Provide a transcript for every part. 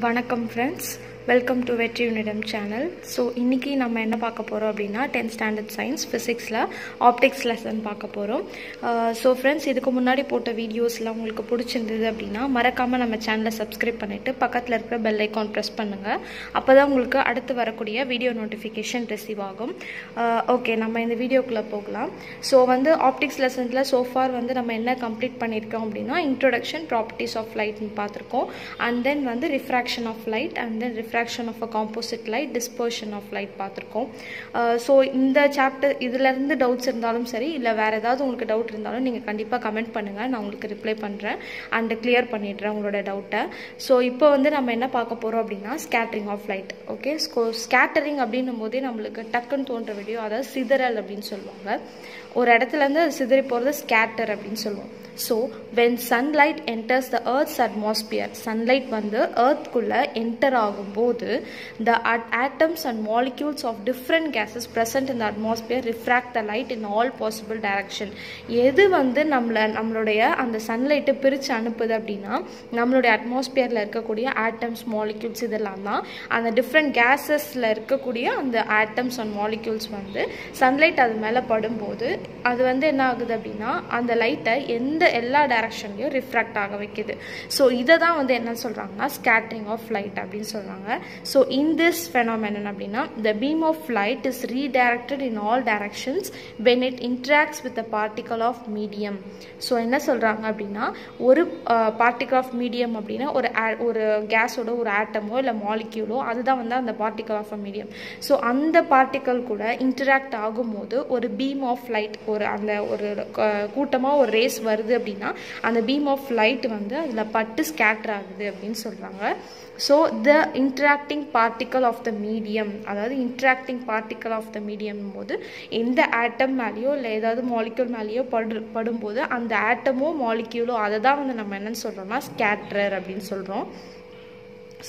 வணக்கம் friends welcome to வெற்றி யூனிடம் channel so இன்றைக்கி நம்ம என்ன பார்க்க போகிறோம் அப்படின்னா டென்த் ஸ்டாண்டர்ட் சயின்ஸ் ஃபிசிக்ஸில் ஆப்டிக்ஸ் லெசன் பார்க்க போகிறோம் ஸோ ஃப்ரெண்ட்ஸ் இதுக்கு முன்னாடி போட்ட வீடியோஸ்லாம் உங்களுக்கு பிடிச்சிருந்தது அப்படின்னா மறக்காமல் நம்ம சேனலை சப்ஸ்கிரைப் பண்ணிவிட்டு பக்கத்தில் இருக்கிற பெல் ஐக்கான் ப்ரெஸ் பண்ணுங்கள் அப்போ தான் உங்களுக்கு அடுத்து வரக்கூடிய வீடியோ நோட்டிஃபிகேஷன் ரிசீவ் ஆகும். ஓகே நம்ம இந்த வீடியோக்குள்ளே போகலாம். ஸோ வந்து ஆப்டிக்ஸ் லெசனில் சோஃபார் வந்து நம்ம என்ன கம்ப்ளீட் பண்ணியிருக்கோம் அப்படின்னா இன்ட்ரொடக்ஷன் ப்ராப்பர்ட்டிஸ் ஆஃப் லைட்னு பார்த்துருக்கோம். அண்ட் தென் வந்து refraction of light and then refraction of a composite light dispersion of light பார்த்துருக்கோம். ஸோ இந்த சாப்டர் இதுலேருந்து டவுட்ஸ் இருந்தாலும் சரி இல்லை வேறு ஏதாவது உங்களுக்கு டவுட் இருந்தாலும் நீங்கள் கண்டிப்பாக கமெண்ட் பண்ணுங்கள் நான் உங்களுக்கு ரிப்ளை பண்ணுறேன் அண்ட் கிளியர் பண்ணிடுறேன் உங்களோட டவுட்டை ஸோ இப்போ வந்து நம்ம என்ன பார்க்க போகிறோம் அப்படின்னா scattering of light okay so scattering அப்படின்னும் போதே நம்மளுக்கு டக்குன்னு தோன்ற வீடியோ அதாவது சிதறல் அப்படின்னு சொல்லுவாங்க. ஒரு இடத்துலேருந்து அது சிதறி போகிறது ஸ்கேட்டர் அப்படின்னு சொல்லுவோம். So when sunlight enters the earth's atmosphere sunlight வந்து எர்த்குள்ளே என்டர் ஆகும்போது the at atoms and molecules of different gases present இந்த atmosphere refract the light in all possible direction எது வந்து நம்மளை நம்மளுடைய அந்த சன்லைட்டை பிரித்து அனுப்புது அப்படின்னா நம்மளுடைய அட்மாஸ்பியரில் இருக்கக்கூடிய ஆட்டம்ஸ் மாலிக்யூல்ஸ் இதெல்லாம் தான். அந்த டிஃப்ரெண்ட் கேஸஸில் இருக்கக்கூடிய அந்த ஆட்டம்ஸ் அண்ட் மாலிக்யூல்ஸ் வந்து சன்லைட் அது மேலே படும்போது அது வந்து என்ன ஆகுது அப்படின்னா அந்த லைட்டை எந்த எல்லா டைரக்ஷன்லையும் ரிஃப்ராக்ட் ஆக வைக்குது. ஸோ இதை தான் வந்து என்ன சொல்கிறாங்கன்னா ஸ்கேட்டரிங் ஆஃப் லைட் அப்படின்னு சொல்கிறாங்க ஸோ இன் திஸ் ஃபெனாமெனன் அப்படின்னா the beam of light is redirected in all directions when it interacts with a particle of medium so என்ன சொல்கிறாங்க அப்படின்னா ஒரு பார்ட்டிகல் ஆஃப் மீடியம் அப்படின்னா ஒரு ஒரு கேஸோட ஒரு ஆட்டமோ இல்லை மாலிக்யூலோ அதுதான் வந்து அந்த particle of a medium so அந்த பார்ட்டிகல் கூட இன்டராக்ட் ஆகும்போது ஒரு பீம் ஆஃப் லைட் ஒரு அந்த ஒரு கூட்டமாக ஒரு ரேஸ் வருது அப்படின்னா அந்த பீம் ஆஃப் லைட் வந்து அதில் பட்டு ஸ்கேட்டர் ஆகுது அப்படின்னு சொல்கிறாங்க so the interacting particle of the medium அதாவது interacting particle of the medium போது எந்த ஆட்டம் மேலேயோ இல்லை ஏதாவது மாலிக்யூல் மேலேயோ படு படும்போது அந்த ஆட்டமோ மாலிக்யூலோ அதை தான் வந்து நம்ம என்னன்னு சொல்கிறோம்னா ஸ்கேட்ரர் அப்படின்னு சொல்கிறோம்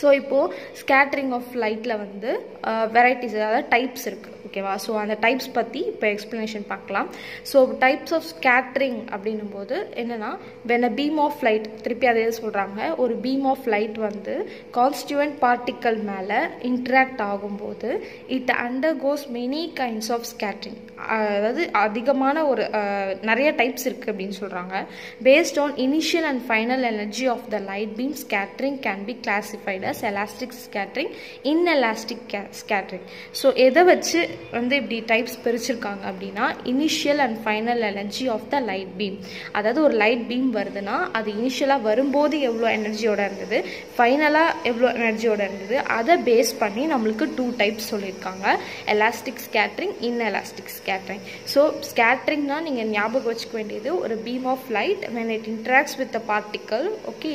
ஸோ இப்போது ஸ்கேட்ரிங் ஆஃப் லைட்டில் வந்து uh, வெரைட்டிஸ் அதாவது டைப்ஸ் இருக்குது ஓகேவா ஸோ அந்த டைப்ஸ் பற்றி இப்போ எக்ஸ்ப்ளனேஷன் பார்க்கலாம். ஸோ டைப்ஸ் ஆஃப் ஸ்கேட்ரிங் அப்படின்னும் போது என்னென்னா when a beam of light திருப்பி அதே சொல்கிறாங்க ஒரு பீம் ஆஃப் லைட் வந்து கான்ஸ்டியூவன்ட் பார்ட்டிக்கல் மேலே இன்ட்ராக்ட் ஆகும்போது it undergoes many kinds of scattering அதாவது அதிகமான ஒரு uh, நிறைய டைப்ஸ் இருக்குது அப்படின்னு சொல்கிறாங்க based on initial and final energy of the light beam scattering can be classified as elastic scattering inelastic scattering so எதை வச்சு வந்து இப்படி டைப்ஸ் பிரிச்சிருக்காங்க அப்படின்னா initial and final energy of the light beam அதாவது ஒரு லைட் பீம் வருதுன்னா அது இனிஷியலாக வரும்போது எவ்வளோ எனர்ஜியோட இருந்தது ஃபைனலாக எவ்வளோ எனர்ஜியோட இருந்தது அதை பேஸ் பண்ணி நம்மளுக்கு டூ டைப்ஸ் சொல்லியிருக்காங்க. Elastic scattering inelastic scattering so ஸ்கேட்ரிங்னா நீங்கள் ஞாபகம் வச்சுக்க வேண்டியது ஒரு beam of light when it interacts with a particle okay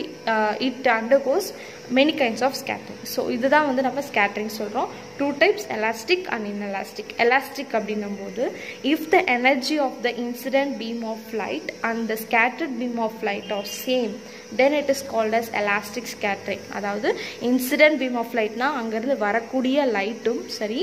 it undergoes many kinds of scattering so இதுதான் வந்து நம்ம ஸ்கேட்ரிங் சொல்கிறோம் two types elastic and inelastic elastic அப்படின்னும் போது if the energy of the incident beam of light and the scattered beam of light of same then it is called as elastic scattering அதாவது incident beam of லைட்னா அங்கேருந்து வரக்கூடிய லைட்டும் சரி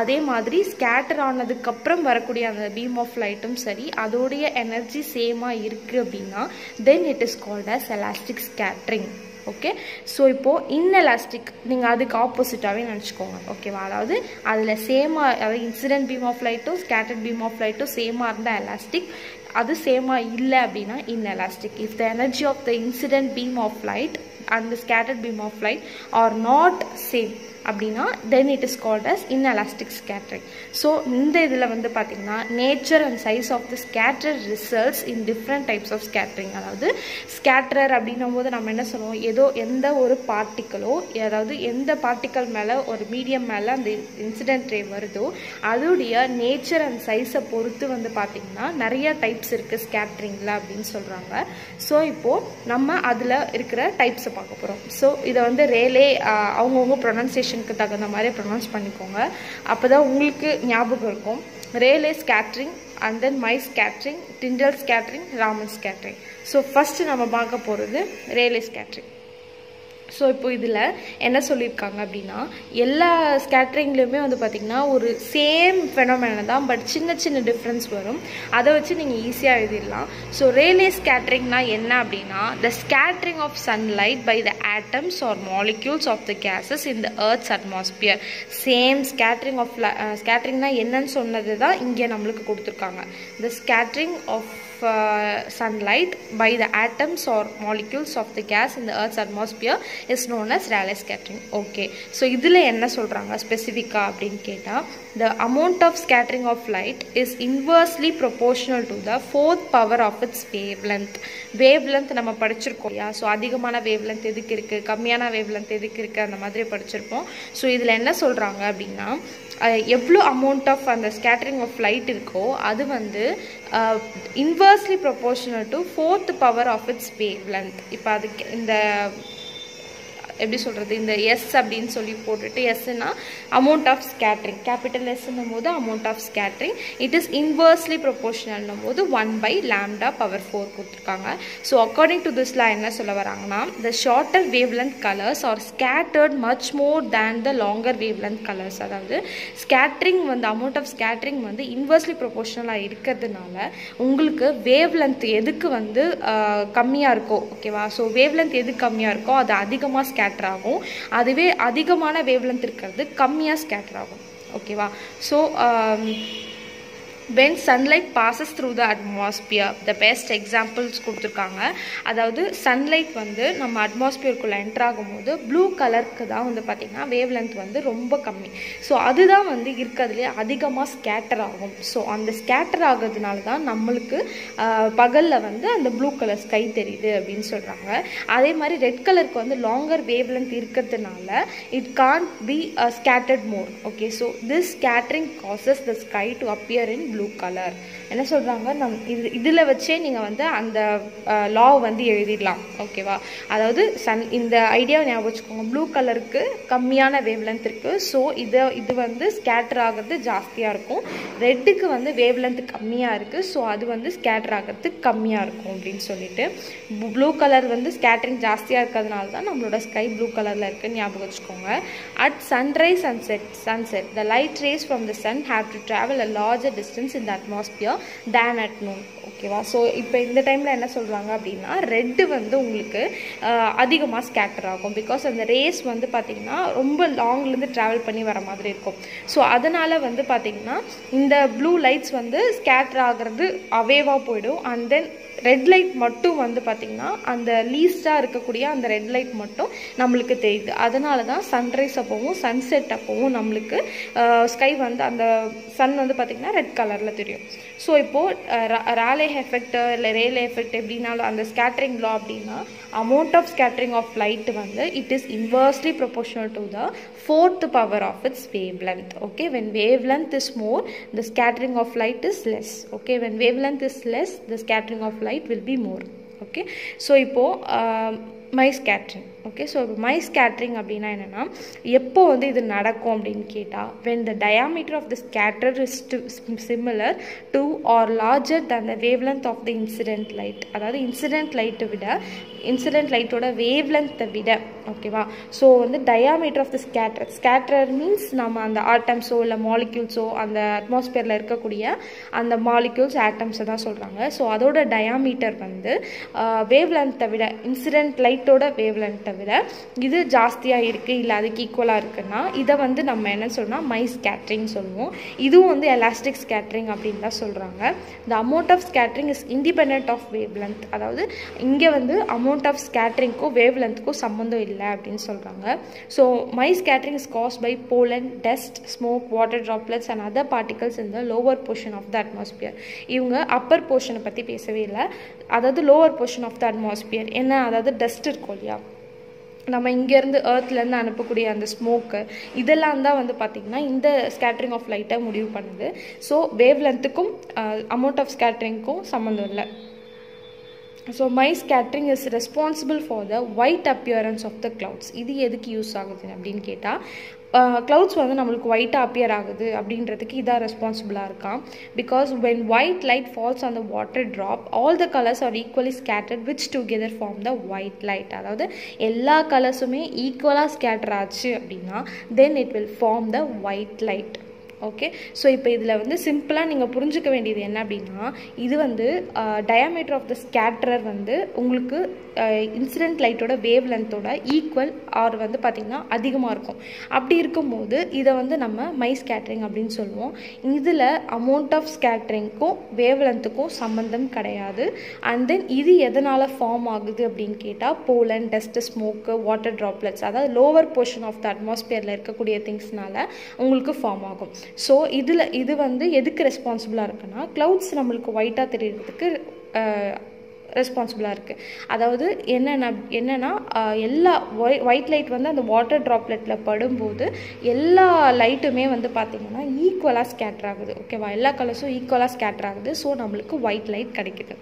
அதே மாதிரி ஸ்கேட்டர் ஆனதுக்கப்புறம் வரக்கூடிய அந்த பீம் ஆஃப் லைட்டும் சரி அதோடைய எனர்ஜி சேமாக இருக்குது அப்படின்னா then it is called as elastic scattering okay so இப்போது இன்எலாஸ்டிக் நீங்கள் அதுக்கு ஆப்போசிட்டாகவே நினச்சிக்கோங்க. ஓகேவா அதாவது அதில் சேமாக அதாவது இன்சிடென்ட் பீம் ஆஃப் லைட்டும் ஸ்கேட்டர்ட் பீம் ஆஃப் லைட்டும் சேமாக இருந்தால் எலாஸ்டிக் அது சேமாக இல்லை அப்படின்னா inelastic if the energy of the incident beam of light and scattered beam of light are not same அப்படின்னா then it is called as inelastic scattering so இந்த இதில் வந்து பார்த்திங்கன்னா nature and size of the scatter results in different types of scattering அதாவது scatter அப்படின்னும் போது நம்ம என்ன சொல்லுவோம்? ஏதோ எந்த ஒரு பார்ட்டிக்கலோ அதாவது எந்த பார்ட்டிக்கல் மேலே ஒரு மீடியம் மேலே அந்த இன்சிடென்ட் ரே வருதோ அதோடைய நேச்சர் அண்ட் சைஸை பொறுத்து வந்து பார்த்திங்கன்னா நிறைய டைப்ஸ் இருக்குது ஸ்கேட்ரிங்கில் அப்படின்னு சொல்கிறாங்க ஸோ இப்போது நம்ம அதில் இருக்கிற டைப்ஸை பார்க்க போகிறோம் ஸோ இதை வந்து ரேலே அவங்கவுங்க ப்ரொனன்சியேஷன் ப்ரொனன்சியேஷனுக்கு தகுந்த மாதிரி ப்ரொனவுன்ஸ் பண்ணிக்கோங்க. அப்போ தான் உங்களுக்கு ஞாபகம் இருக்கும். Rayleigh's scattering and then Mie scattering Tyndall scattering Raman scattering so first நம்ம பார்க்க போகிறது ரேலேஸ் ஸ்கேட்ரிங் ஸோ இப்போ இதில் என்ன சொல்லியிருக்காங்க அப்படின்னா எல்லா ஸ்கேட்ரிங்லேயுமே வந்து பார்த்திங்கன்னா ஒரு சேம் ஃபெனோமென தான் பட் சின்ன சின்ன டிஃப்ரென்ஸ் வரும். அதை வச்சு நீங்கள் ஈஸியாக எழுதிடலாம். ஸோ ரேலே ஸ்கேட்ரிங்னா என்ன அப்படின்னா the scattering of sunlight by the atoms or molecules of the gases in the earth's atmosphere same scattering of ஸ்கேட்ரிங்னா என்னன்னு சொன்னது தான் இங்கே நம்மளுக்கு கொடுத்துருக்காங்க the scattering of uh, sunlight by the atoms or molecules of the gas in the earth's atmosphere is known as Rayleigh scattering okay so இதில் என்ன சொல்கிறாங்க ஸ்பெசிஃபிக்காக அப்படின்னு கேட்டால் the amount of scattering of light is inversely proportional to the fourth power of its wavelength wavelength நம்ம படிச்சிருக்கோம் இல்லையா so அதிகமான wavelength எதுக்கு இருக்குது கம்மியான wavelength எதுக்கு இருக்குது அந்த மாதிரி படிச்சிருப்போம் ஸோ இதில் என்ன சொல்கிறாங்க அப்படின்னா எவ்வளோ அமௌண்ட் ஆஃப் அந்த ஸ்கேட்டரிங் ஆஃப் லைட் இருக்கோ அது வந்து inversely proportional to fourth power of its wavelength இப்போ அதுக்கு இந்த எப்படி சொல்கிறது இந்த எஸ் அப்படின்னு சொல்லி போட்டுட்டு எஸ்னா அமௌண்ட் ஆஃப் ஸ்கேட்ரிங் கேபிட்டல் எஸ்ன்னும் போது amount of scattering it is inversely ப்ரொபோர்ஷனல்னும் போது one by lambda power four கொடுத்துருக்காங்க. So according to this law என்ன சொல்ல வராங்கன்னா the shorter wavelength colours are scattered much more than the longer wavelength colours அதாவது scattering வந்து amount of scattering வந்து inversely ப்ரொபோர்ஷனலாக இருக்கிறதுனால உங்களுக்கு வேவ் லென்த் எதுக்கு வந்து கம்மியாக இருக்கோ ஓகேவா ஸோ வேவ் லென்த் எது கம்மியாக இருக்கோ அது அதிகமாக ஸ்கே ஸ்கேட்டர் ஆகும். அதுவே அதிகமான வேவ்லென்த் இருக்கிறது கம்மியாக ஸ்கேட்டர் ஆகும். ஓகேவா so um, when sunlight passes through the atmosphere the best examples கொடுத்துருக்காங்க. அதாவது சன்லைட் வந்து நம்ம அட்மாஸ்பியருக்குள்ளே என்டர் ஆகும்போது ப்ளூ கலருக்கு தான் வந்து பார்த்திங்கன்னா வேவ் லென்த் வந்து ரொம்ப கம்மி. ஸோ அதுதான் வந்து இருக்கிறதுலே அதிகமாக ஸ்கேட்டர் ஆகும். ஸோ அந்த ஸ்கேட்டர் ஆகிறதுனால தான் நம்மளுக்கு பகலில் வந்து அந்த ப்ளூ கலர் ஸ்கை தெரியுது அப்படின்னு சொல்கிறாங்க அதே மாதிரி ரெட் கலருக்கு வந்து லாங்கர் வேவ் லென்த் இருக்கிறதுனால it can't be scattered more okay so this scattering causes the sky to appear in blue colour என்ன சொல்கிறாங்க நம் இது இதில் வச்சே நீங்கள் வந்து அந்த லா வந்து எழுதிடலாம். ஓகேவா அதாவது சன் இந்த ஐடியாவை ஞாபகம் வச்சுக்கோங்க. ப்ளூ கலருக்கு கம்மியான வேவ் லென்த் இருக்குது ஸோ இதை இது வந்து ஸ்கேட்டர் ஆகிறது ஜாஸ்தியாக இருக்கும். ரெட்டுக்கு வந்து வேவ் லென்த் கம்மியாக இருக்குது ஸோ அது வந்து ஸ்கேட்டர் ஆகிறது கம்மியாக இருக்கும் அப்படின்னு சொல்லிட்டு ப்ளூ கலர் வந்து ஸ்கேட்டரிங் ஜாஸ்தியாக இருக்கிறதுனால தான் நம்மளோட ஸ்கை ப்ளூ கலரில் இருக்குன்னு ஞாபகம் வச்சுக்கோங்க. At sunrise and set sunset the light rays from the sun have to travel a larger distance in the atmosphere than at noon ஓகேவா ஸோ இப்போ இந்த டைமில் என்ன சொல்கிறாங்க அப்படின்னா ரெட்டு வந்து உங்களுக்கு அதிகமாக ஸ்கேட்டர் ஆகும். பிகாஸ் அந்த ரேஸ் வந்து பார்த்திங்கன்னா ரொம்ப லாங்லேருந்து ட்ராவல் பண்ணி வர மாதிரி இருக்கும். ஸோ அதனால் வந்து பார்த்திங்கன்னா இந்த ப்ளூ லைட்ஸ் வந்து ஸ்கேட்டர் ஆகிறது அவேவாக போயிடும். அண்ட் தென் ரெட் லைட் மட்டும் வந்து பார்த்திங்கன்னா அந்த லீஸ்டாக இருக்கக்கூடிய அந்த ரெட் லைட் மட்டும் நம்மளுக்கு தெரியுது. அதனால தான் சன்ரைஸ் அப்போவும் சன்செட் அப்போவும் நம்மளுக்கு ஸ்கை வந்து அந்த சன் வந்து பார்த்திங்கன்னா ரெட் கலரில் தெரியும். ஸோ இப்போது ராலே எஃபெக்ட் இல்லை ரேலே எஃபெக்ட் எப்படின்னாலும் அந்த ஸ்கேட்டரிங் லா அப்படின்னா amount of scattering of light வந்து it is inversely proportional to the fourth power of its wavelength okay when wavelength is more the scattering of light is less okay when wavelength is less the scattering of light will be more okay so இப்போது Mie scattering okay so Mie scattering அப்படின்னா என்னென்னா எப்போ வந்து இது நடக்கும் அப்படின்னு கேட்டால் when the diameter of the scatter is to similar to or larger than the wavelength of the incident light அதாவது இன்சிடென்ட் லைட்டை விட இன்சிடென்ட் லைட்டோட வேவ் லென்த்தை விட ஓகேவா ஸோ வந்து diameter of the scatter scatter means நம்ம அந்த ஆட்டம்ஸோ இல்லை மாலிக்யூல்ஸோ அந்த அட்மாஸ்பியரில் இருக்கக்கூடிய அந்த மாலிக்யூல்ஸ் ஆட்டம்ஸை தான் சொல்கிறாங்க ஸோ அதோட டயாமீட்டர் வந்து வேவ் லென்த்தை விட இன்சிடென்ட் லைட்டோட வேவ் விட இது ஜாஸ்தியாக இருக்குது இல்லை அதுக்கு ஈக்குவலாக இருக்குன்னா இதை வந்து நம்ம என்ன சொன்னால் மை ஸ்கேட்ரிங் சொல்லுவோம். இதுவும் வந்து எலாஸ்டிக் ஸ்கேட்ரிங் அப்படின்னு தான் சொல்கிறாங்க the amount of scattering is independent of wavelength அதாவது இங்கே வந்து அமௌண்ட் ஆஃப் ஸ்கேட்ரிங்க்கும் வேவ்லென்த்துக்கும் சம்மந்தம் இல்லை அப்படின்னு சொல்கிறாங்க so Mie scattering is caused by pollen dust smoke water droplets and other particles இந்த lower portion of the atmosphere இவங்க அப்பர் போர்ஷனை பற்றி பேசவே இல்லை. அதாவது lower portion of the atmosphere என்ன? அதாவது டஸ்ட் இருக்கும் இல்லையா? நம்ம இங்கேருந்து ஏர்த்லேருந்து அனுப்பக்கூடிய அந்த ஸ்மோக்கு இதெல்லாம் தான் வந்து பார்த்திங்கன்னா இந்த ஸ்கேட்ரிங் ஆஃப் லைட்டை முடிவு பண்ணுது. ஸோ வேவ் லென்த்துக்கும் அமௌண்ட் ஆஃப் ஸ்கேட்ரிங்க்கும் சம்மந்தம் இல்லை. So Mie scattering is responsible for the white appearance of the clouds இது எதுக்கு யூஸ் ஆகுது அப்படின்னு கேட்டால் க்ளவுட்ஸ் வந்து நம்மளுக்கு ஒயிட்டாக அப்பியர் ஆகுது அப்படின்றதுக்கு இதாக ரெஸ்பான்சிபிளாக இருக்கான். Because when white light falls on the water drop all the colours are equally scattered which together form the white light அதாவது எல்லா கலர்ஸுமே ஈக்குவலாக ஸ்கேட்டர் ஆச்சு அப்படின்னா then it will form the white light okay so இப்போ இதில் வந்து சிம்பிளாக நீங்கள் புரிஞ்சுக்க வேண்டியது என்ன அப்படின்னா இது வந்து டயாமீட்டர் ஆஃப் த ஸ்கேட்டரர் வந்து உங்களுக்கு இன்சிடென்ட் லைட்டோட வேவ் லென்த்தோட ஈக்குவல் ஆர் வந்து பார்த்திங்கன்னா அதிகமாக இருக்கும். அப்படி இருக்கும்போது இதை வந்து நம்ம மை ஸ்கேட்ரிங் அப்படின்னு சொல்லுவோம். இதில் அமௌண்ட் ஆஃப் ஸ்கேட்ரிங்க்கும் வேவ் லென்த்துக்கும் சம்மந்தம் கிடையாது. அண்ட் தென் இது எதனால் ஃபார்ம் ஆகுது அப்படின்னு கேட்டால் pollen dust smoke water droplets அதாவது லோவர் போர்ஷன் ஆஃப் த அட்மாஸ்பியரில் இருக்கக்கூடிய திங்ஸ்னால உங்களுக்கு ஃபார்ம் ஆகும். ஸோ இதில் இது வந்து எதுக்கு ரெஸ்பான்சிபிளாக இருக்குன்னா க்ளவுட்ஸ் நம்மளுக்கு ஒயிட்டாக தெரியறதுக்கு ரெஸ்பான்சிபிளாக இருக்குது அதாவது என்னென்ன என்னென்னா எல்லா ஒய் ஒயிட் லைட் வந்து அந்த வாட்டர் ட்ராப்லெட்டில் படும்போது எல்லா லைட்டுமே வந்து பார்த்திங்கன்னா ஈக்குவலாக ஸ்கேட்டர் ஆகுது. ஓகேவா எல்லா கலர்ஸும் ஈக்குவலாக ஸ்கேட்டர் ஆகுது. ஸோ நம்மளுக்கு ஒயிட் லைட் கிடைக்குது.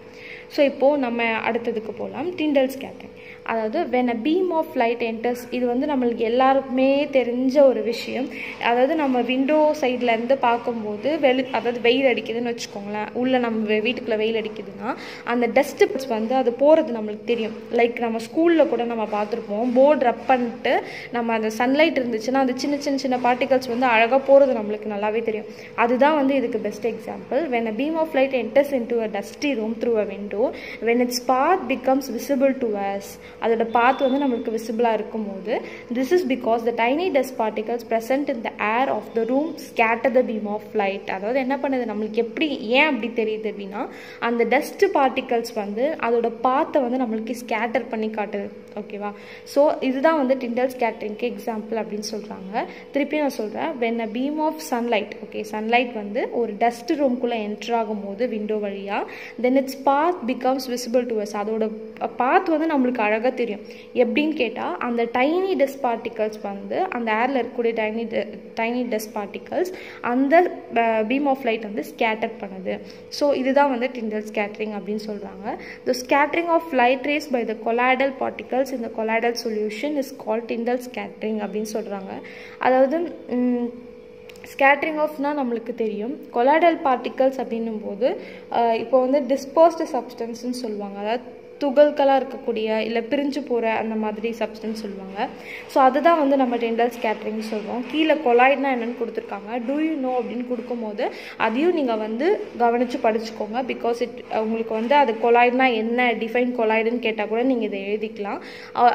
ஸோ இப்போது நம்ம அடுத்ததுக்கு போகலாம் டிண்டல் ஸ்கேட்டரிங் அதாவது when a beam of light enters இது வந்து நம்மளுக்கு எல்லாருக்குமே தெரிஞ்ச ஒரு விஷயம். அதாவது நம்ம விண்டோ சைட்லேருந்து பார்க்கும்போது வெளி அதாவது வெயில் அடிக்குதுன்னு வச்சுக்கோங்களேன். உள்ளே நம்ம வீட்டுக்குள்ளே வெயில் அடிக்குதுன்னா அந்த டஸ்ட்டு வந்து அது போகிறது நம்மளுக்கு தெரியும். லைக் நம்ம ஸ்கூலில் கூட நம்ம பார்த்துருப்போம். போர்டு ரப் பண்ணிட்டு நம்ம அந்த சன்லைட் இருந்துச்சுன்னா அந்த சின்ன சின்ன சின்ன பார்ட்டிகல்ஸ் வந்து அழகாக போகிறது நம்மளுக்கு நல்லாவே தெரியும். அதுதான் வந்து இதுக்கு best example when a beam of light enters into a dusty room through a window when its path becomes visible to us அதோட பாத் வந்து நம்மளுக்கு விசிபிளாக இருக்கும்போது this is because the tiny dust particles present in the air of the room scatter the beam of light அதாவது என்ன பண்ணுது? நம்மளுக்கு எப்படி ஏன் அப்படி தெரியுது அப்படின்னா அந்த டஸ்ட் பார்ட்டிகல்ஸ் வந்து அதோட பாத்தை வந்து நம்மளுக்கு ஸ்கேட்டர் பண்ணி காட்டுது. ஓகேவா ஸோ இதுதான் வந்து டிண்டல் ஸ்கேட்டரிங்க்கு எக்ஸாம்பிள் அப்படின்னு சொல்கிறாங்க திருப்பி நான் சொல்கிறேன் when a beam of sunlight okay sunlight வந்து ஒரு டஸ்ட் ரூம்குள்ளே என்ட்ரு ஆகும்போது விண்டோ வழியாக then its path becomes visible to us அதோட பாத் வந்து நம்மளுக்கு அழகாக தெரியும். எப்படின்னு கேட்டால் அந்த டைனி டஸ்ட் பார்ட்டிகல்ஸ் வந்து அந்த ஏரில் இருக்கக்கூடிய டைனி டைனி டஸ்ட் பார்ட்டிகல்ஸ் அந்த பீம் ஆஃப் லைட் வந்து ஸ்கேட்டர் பண்ணுது. ஸோ இதுதான் வந்து டிண்டல் ஸ்கேட்டரிங் அப்படின்னு சொல்கிறாங்க the scattering of light rays by the colloidal particles இந்த colloidal solution is call Tyndall scattering அப்படின்னு சொல்கிறாங்க அதாவது ஸ்கேட்ரிங் ஆஃப்னால் நம்மளுக்கு தெரியும். கொலாடல் பார்ட்டிகல்ஸ் அப்படின்னும் போது இப்போ வந்து டிஸ்போஸ்டு சப்ஸ்டன்ஸ்னு சொல்லுவாங்க. அதாவது துகள்களாக இருக்கக்கூடிய இல்லை பிரிஞ்சு போகிற அந்த மாதிரி சப்ஸ்டன்ஸ் சொல்லுவாங்க. ஸோ அதுதான் வந்து நம்ம டெண்டல் ஸ்கேட்ரிங் சொல்லுவோம் கீழே கொலாய்ட்னா என்னென்னு கொடுத்துருக்காங்க. டூ யூ நோ அப்படின்னு கொடுக்கும்போது அதையும் நீங்கள் வந்து கவனித்து படிச்சுக்கோங்க. பிகாஸ் இட் உங்களுக்கு வந்து அது கொலாய்ட்னா என்ன டிஃபைன் கொலாய்டுன்னு கேட்டால் கூட நீங்கள் இதை எழுதிக்கலாம்.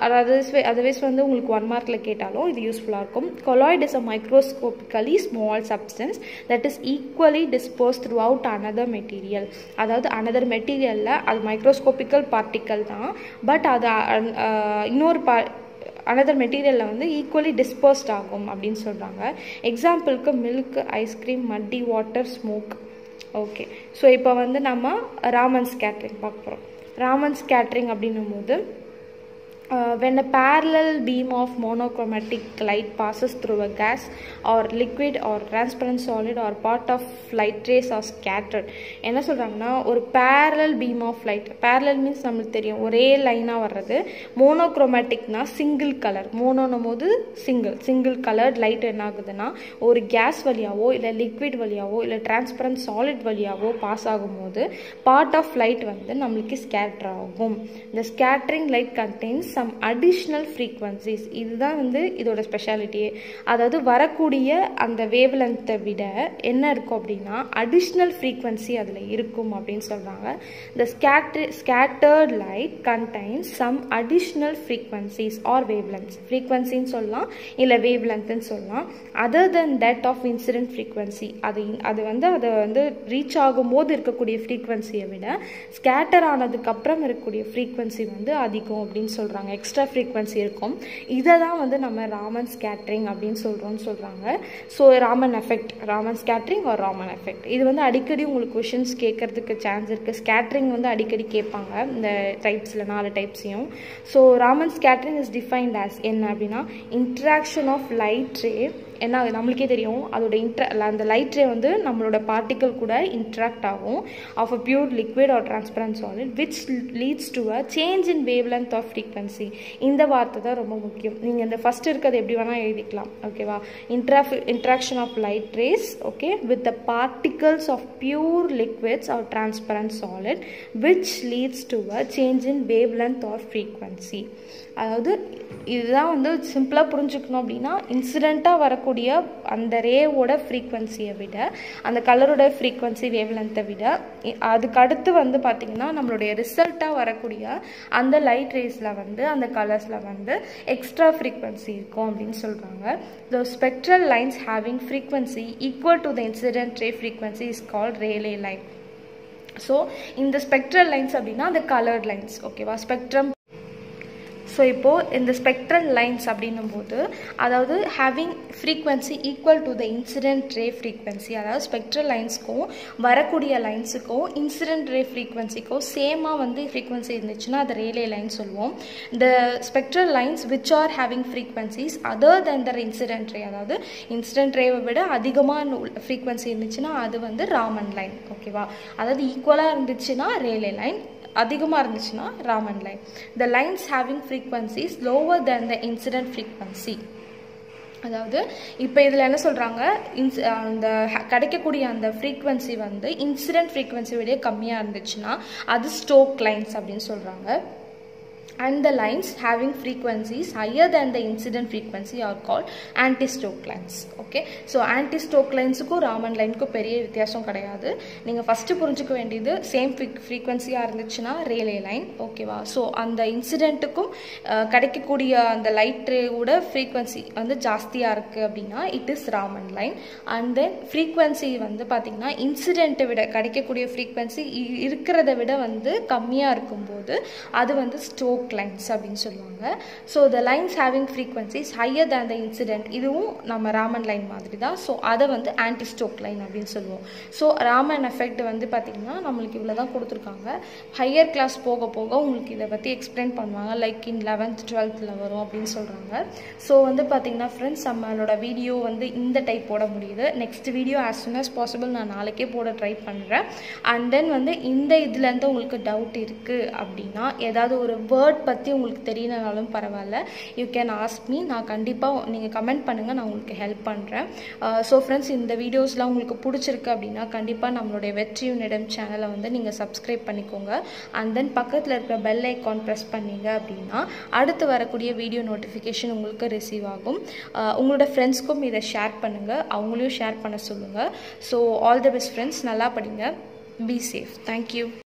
அதாவது அதர்வைஸ் வந்து உங்களுக்கு ஒன் மார்க்கில் கேட்டாலும் இது யூஸ்ஃபுல்லாக இருக்கும். Colloid is a microscopically small substance that is equally dispose throughout another material அதாவது அனதர் மெட்டீரியலில் அது மைக்ரோஸ்கோபிக்கல் பார்ட்டிக்கல் தான். பட் அது இன்னொரு பா அனதர் மெட்டீரியலில் வந்து ஈக்குவலி டிஸ்போஸ்ட் ஆகும் அப்படின்னு சொல்கிறாங்க எக்ஸாம்பிளுக்கு milk ice cream muddy water smoke okay so இப்போ வந்து நம்ம ராமன்ஸ் கேட்ரிங் பார்க்க போகிறோம் கேட்ரிங் அப்படின்னும் போது uh, when a parallel beam of monochromatic light passes through a gas or liquid or transparent solid or part of light rays are scattered என்ன சொல்கிறாங்கன்னா ஒரு parallel beam of light parallel means நம்மளுக்கு தெரியும் ஒரே லைனாக வர்றது மோனோக்ரோமேட்டிக்னா சிங்கிள் கலர் மோனோனும் போது single single coloured light என்ன ஆகுதுன்னா ஒரு கேஸ் வழியாவோ இல்லை லிக்விட் வழியாவோ இல்லை டிரான்ஸ்பரண்ட் சாலிட் வழியாவோ பாஸ் ஆகும்போது பார்ட் ஆஃப் லைட் வந்து நம்மளுக்கு ஸ்கேட்டர் ஆகும். இந்த scattering light contains some additional frequencies இதுதான் வந்து இதோட ஸ்பெஷாலிட்டியே அதாவது வரக்கூடிய அந்த வேவ் லென்த்தை விட என்ன இருக்கும் அப்படின்னா அடிஷ்னல் ஃப்ரீக்வன்சி அதில் இருக்கும் அப்படின்னு சொல்கிறாங்க the scatter scattered light contains some additional frequencies or wavelengths ஃப்ரீக்வன்சின்னு சொல்லலாம் இல்லை வேவ் லென்த்துன்னு சொல்லலாம். Other then that of incident frequency அது அது வந்து அதை வந்து ரீச் ஆகும்போது இருக்கக்கூடிய ஃப்ரீக்வன்சியை விட ஸ்கேட்டர் ஆனதுக்கப்புறம் இருக்கக்கூடிய ஃப்ரீக்வன்சி வந்து அதிகம் அப்படின்னு சொல்கிறாங்க எக்ஸ்ட்ரா ஃப்ரீக்வன்சி இருக்கும். இதை தான் வந்து நம்ம ராமன் ஸ்கேட்ரிங் அப்படின்னு சொல்கிறோம்னு சொல்கிறாங்க so Raman effect Raman scattering ஒரு ராமன் எஃபெக்ட் இது வந்து அடிக்கடி உங்களுக்கு கொஷின்ஸ் கேட்கறதுக்கு சான்ஸ் இருக்குது ஸ்கேட்ரிங் வந்து அடிக்கடி கேட்பாங்க இந்த டைப்ஸில் நாலு டைப்ஸையும் so Raman scattering is defined as என்ன அப்படின்னா இன்ட்ராக்ஷன் ஆஃப் லைட் ரே என்ன ஆகுது நம்மளுக்கே தெரியும். அதோட இன்ட்ர அந்த லைட் ரே வந்து நம்மளோட பார்ட்டிக்கல் கூட இன்ட்ராக்ட் ஆகும். Of a pure liquid or transparent solid which leads to a change in wavelength of frequency இந்த வார்த்தை தான் ரொம்ப முக்கியம். நீங்கள் இந்த ஃபஸ்ட் இருக்கிறது எப்படி வேணால் எழுதிக்கலாம். ஓகேவா intra interaction of light rays okay with the particles of pure liquids or transparent solid which leads to a change in wavelength or frequency அதாவது இதுதான் வந்து சிம்பிளாக புரிஞ்சுக்கணும் அப்படின்னா இன்சிடெண்ட்டாக வரக்கூடிய அந்த ரேவோட ஃப்ரீக்வன்சியை விட அந்த கலரோட ஃப்ரீக்வன்சி வேவ்லென்த்தை விட அதுக்கு அடுத்து வந்து பார்த்திங்கன்னா நம்மளுடைய ரிசல்ட்டாக வரக்கூடிய அந்த லைட் ரேஸில் வந்து அந்த கலர்ஸில் வந்து எக்ஸ்ட்ரா ஃப்ரீக்வன்சி இருக்கும் அப்படின்னு சொல்கிறாங்க the spectral lines having frequency equal to the incident ray frequency is called Rayleigh line so இந்த ஸ்பெக்ட்ரல் லைன்ஸ் அப்படின்னா அந்த கலர்ட் லைன்ஸ் ஓகேவா ஸ்பெக்ட்ரம் ஸோ இப்போது இந்த ஸ்பெக்ட்ரல் லைன்ஸ் அப்படின்னும் போது அதாவது having frequency equal to the incident ray frequency அதாவது ஸ்பெக்ட்ரல் லைன்ஸ்க்கும் வரக்கூடிய லைன்ஸுக்கும் இன்சிடென்ட் ரே ஃப்ரீக்வன்சிக்கும் சேமாக வந்து ஃப்ரீக்வன்சி இருந்துச்சுன்னா அது ரேலே லைன் சொல்லுவோம் இந்த spectral lines which are having frequencies other than the incident ray அதாவது இன்சிடென்ட் ரேவை விட அதிகமாக ஃப்ரீக்வன்சி இருந்துச்சுன்னா அது வந்து ராமன் லைன் ஓகேவா அதாவது ஈக்குவலாக இருந்துச்சுன்னா ரேலே லைன் அதிகமாக இருந்துச்சுன்னா Raman line the lines having frequencies lower than the incident frequency அதாவது இப்போ இதில் என்ன சொல்கிறாங்க இன்ஸ் அந்த கிடைக்கக்கூடிய அந்த ஃப்ரீக்வன்சி வந்து இன்சிடென்ட் ஃப்ரீக்வன்சி விட கம்மியாக இருந்துச்சுன்னா அது ஸ்டோக் லைன்ஸ் அப்படின்னு சொல்கிறாங்க and the lines having frequencies higher than the incident frequency are called anti-stoke lines okay? So anti-stoke linesக்கும் Raman லைனுக்கும் பெரிய வித்தியாசம் கிடையாது நீங்கள் ஃபஸ்ட்டு புரிஞ்சுக்க வேண்டியது சேம் ஃப்ரீக்வன்சியாக இருந்துச்சுன்னா ரேலே லைன் ஓகேவா ஸோ அந்த இன்சிடெண்ட்டுக்கும் கிடைக்கக்கூடிய uh, அந்த லைட் ரேவோட ஃப்ரீக்வன்சி வந்து ஜாஸ்தியாக இருக்குது அப்படின்னா it is Raman line and then frequency வந்து பார்த்திங்கன்னா இன்சிடெண்ட்டை விட கிடைக்கக்கூடிய ஃப்ரீக்வன்சி இருக்கிறத விட வந்து கம்மியாக இருக்கும்போது அது வந்து ஸ்டோக் லைன்ஸ் அப்படின்னு சொல்லுவாங்க. So the lines having frequencies higher than the incident இதுவும் நம்ம ராமன் லைன் மாதிரி தான் ஸோ அதை வந்து ஆன்டிஸ்டோக் லைன் அப்படின்னு சொல்லுவோம். ஸோ ராமன் எஃபெக்ட் வந்து பார்த்திங்கன்னா நம்மளுக்கு இவ்வளோ தான் கொடுத்துருக்காங்க. ஹையர் கிளாஸ் போக போக உங்களுக்கு இதை பற்றி எக்ஸ்பிளைன் பண்ணுவாங்க. லைக் இன் லெவன்த் டுவெல்த்தில் வரும் அப்படின்னு சொல்கிறாங்க ஸோ வந்து பார்த்திங்கன்னா ஃப்ரெண்ட்ஸ் நம்மளோட வீடியோ வந்து இந்த டைப் போட முடியுது. Next video as soon as possible நான் நாளைக்கே போட ட்ரை பண்ணுறேன் அண்ட் தென் வந்து இந்த இதுலேருந்து உங்களுக்கு டவுட் இருக்குது அப்படின்னா ஏதாவது ஒரு வேர்ட் பற்றி உங்களுக்கு தெரியலனாலும் பரவாயில்ல. யூ கேன் ஆஸ்க் மீ நான் கண்டிப்பாக நீங்கள் கமெண்ட் பண்ணுங்கள் நான் உங்களுக்கு ஹெல்ப் பண்ணுறேன் ஸோ ஃப்ரெண்ட்ஸ் இந்த வீடியோஸ்லாம் உங்களுக்கு பிடிச்சிருக்கு அப்படின்னா கண்டிப்பாக நம்மளுடைய வெற்றி யுனிடம் சேனலை வந்து நீங்கள் சப்ஸ்கிரைப் பண்ணிக்கோங்க. அண்ட் தென் பக்கத்தில் இருக்கிற பெல் ஐக்கான் ப்ரெஸ் பண்ணீங்க அப்படின்னா அடுத்து வரக்கூடிய வீடியோ நோட்டிஃபிகேஷன் உங்களுக்கு ரிசீவ் ஆகும். Uh, உங்களோட ஃப்ரெண்ட்ஸ்க்கும் இதை ஷேர் பண்ணுங்கள் அவங்களையும் ஷேர் பண்ண சொல்லுங்கள் so all the best friends நல்லா படிங்க. Be safe thank you